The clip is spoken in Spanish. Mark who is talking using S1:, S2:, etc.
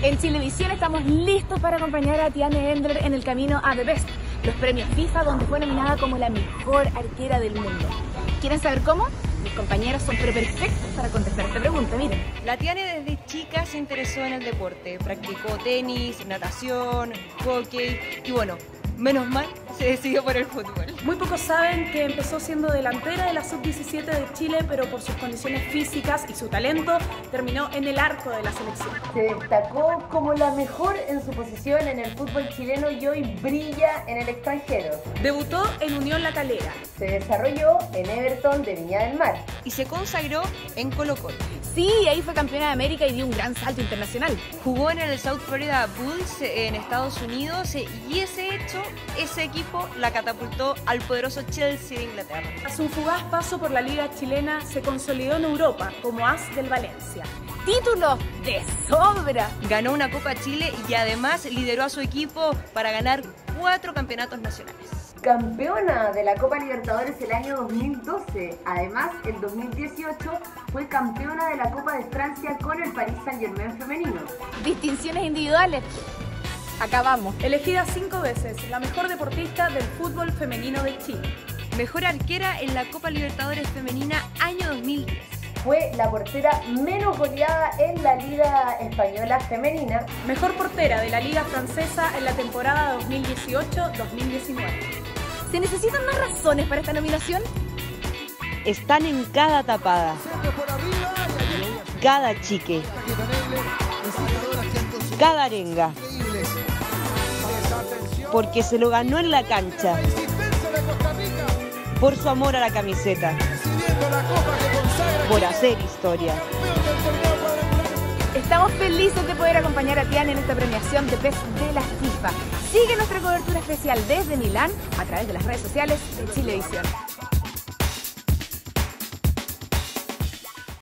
S1: En Chilevisión estamos listos para acompañar a Tiane Endler en el camino a The Best, los premios FIFA donde fue nominada como la mejor arquera del mundo. ¿Quieren saber cómo? Mis compañeros son perfectos para contestar esta pregunta, miren.
S2: La Tiane desde chica se interesó en el deporte, practicó tenis, natación, hockey y bueno, menos mal se decidió por el fútbol.
S3: Muy pocos saben que empezó siendo delantera de la sub-17 de Chile, pero por sus condiciones físicas y su talento terminó en el arco de la selección.
S4: Se destacó como la mejor en su posición en el fútbol chileno y hoy brilla en el extranjero.
S3: Debutó en Unión La Calera.
S4: Se desarrolló en Everton de Viña del Mar.
S2: Y se consagró en Colo Colo.
S1: Sí, ahí fue campeona de América y dio un gran salto internacional.
S2: Jugó en el South Florida Bulls en Estados Unidos y ese hecho, ese equipo la catapultó al poderoso Chelsea de Inglaterra.
S3: Tras un fugaz paso por la liga chilena, se consolidó en Europa como as del Valencia.
S1: ¡Título de sobra!
S2: Ganó una Copa Chile y además lideró a su equipo para ganar cuatro campeonatos nacionales.
S4: Campeona de la Copa Libertadores el año 2012. Además, el 2018 fue campeona de la Copa de Francia con el Paris Saint-Germain femenino.
S1: Distinciones individuales. Acabamos.
S3: Elegida cinco veces la mejor deportista del fútbol femenino de Chile.
S2: Mejor arquera en la Copa Libertadores Femenina año 2010.
S4: Fue la portera menos goleada en la Liga Española Femenina.
S3: Mejor portera de la Liga Francesa en la temporada 2018-2019.
S1: ¿Se necesitan más razones para esta nominación?
S5: Están en cada tapada, cada chique, cada arenga, porque se lo ganó en la cancha, por su amor a la camiseta, por hacer historia.
S1: Estamos felices de poder acompañar a Tiana en esta premiación de PES de la FIFA. Sigue nuestra cobertura especial desde Milán a través de las redes sociales de Chilevisión.